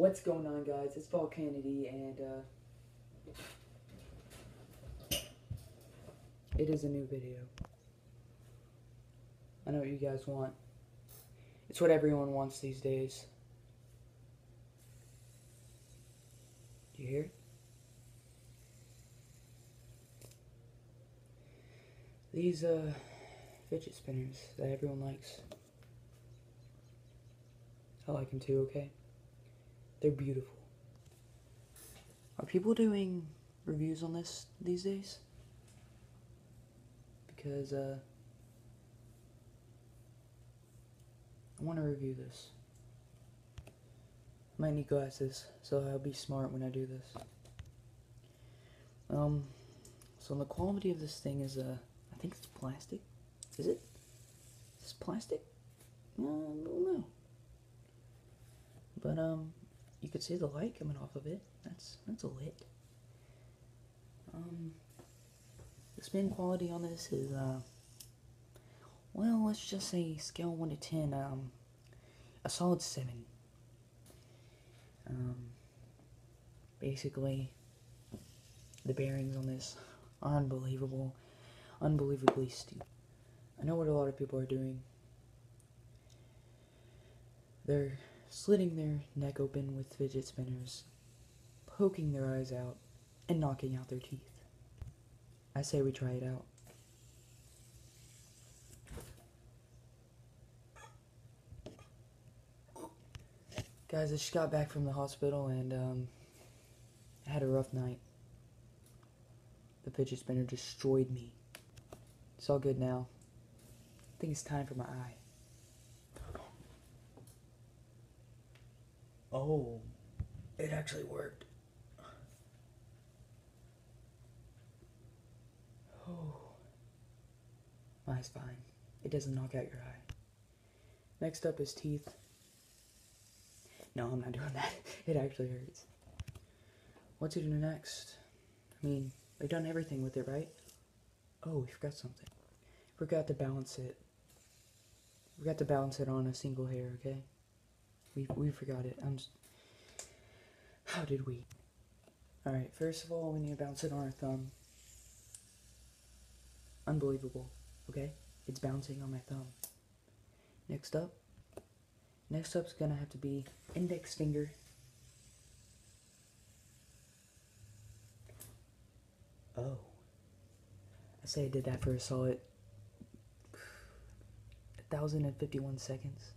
What's going on, guys? It's Paul Kennedy, and uh, it is a new video. I know what you guys want. It's what everyone wants these days. Do you hear it? These uh, fidget spinners that everyone likes. I like them too, okay? They're beautiful. Are people doing reviews on this these days? Because, uh, I want to review this. I might need glasses, so I'll be smart when I do this. Um, so the quality of this thing is, uh, I think it's plastic. Is it? Is this plastic? Uh, I don't know. But, um, you could see the light coming off of it. That's, that's lit. Um, the spin quality on this is, uh, well, let's just say scale 1 to 10, um, a solid 7. Um, basically, the bearings on this are unbelievable, unbelievably stupid. I know what a lot of people are doing. They're slitting their neck open with fidget spinners, poking their eyes out, and knocking out their teeth. I say we try it out. Guys, I just got back from the hospital and um, I had a rough night. The fidget spinner destroyed me. It's all good now. I think it's time for my eye. Oh, it actually worked. Oh, my eye's fine. It doesn't knock out your eye. Next up is teeth. No, I'm not doing that. It actually hurts. What to do next? I mean, we've done everything with it, right? Oh, we forgot something. Forgot to balance it. Forgot to balance it on a single hair, okay? We, we forgot it. I'm just... How did we? Alright, first of all, we need to bounce it on our thumb. Unbelievable, okay? It's bouncing on my thumb. Next up, next up's gonna have to be index finger. Oh. I say I did that for a solid 1,051 seconds.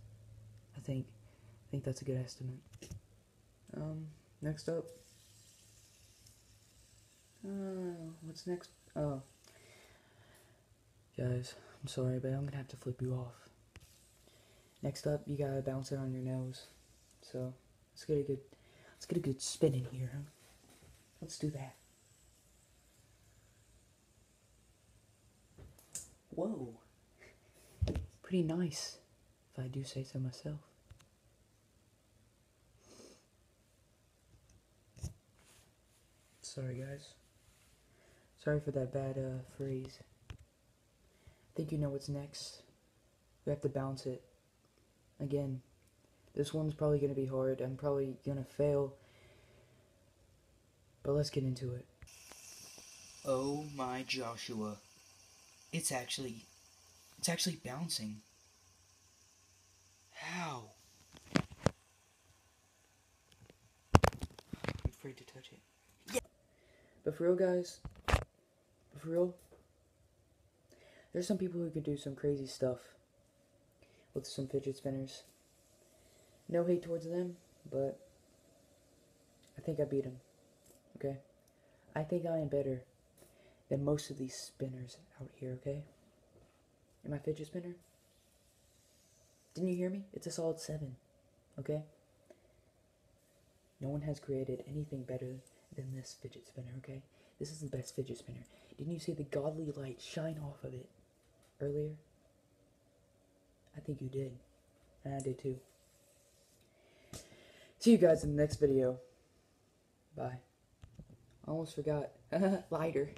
I think think that's a good estimate. Um, next up. Uh, what's next? Oh. Guys, I'm sorry, but I'm gonna have to flip you off. Next up, you gotta bounce it on your nose. So, let's get a good, let's get a good spin in here. Huh? Let's do that. Whoa. Pretty nice, if I do say so myself. Sorry, guys. Sorry for that bad uh, phrase. I think you know what's next. We have to bounce it. Again, this one's probably going to be hard. I'm probably going to fail. But let's get into it. Oh my Joshua. It's actually it's actually bouncing. How? I'm afraid to touch it. But for real, guys, for real, there's some people who could do some crazy stuff with some fidget spinners. No hate towards them, but I think I beat them. Okay? I think I am better than most of these spinners out here, okay? And my fidget spinner? Didn't you hear me? It's a solid 7, okay? No one has created anything better than this fidget spinner, okay? This is the best fidget spinner. Didn't you see the godly light shine off of it earlier? I think you did. And I did too. See you guys in the next video. Bye. Almost forgot. Lighter.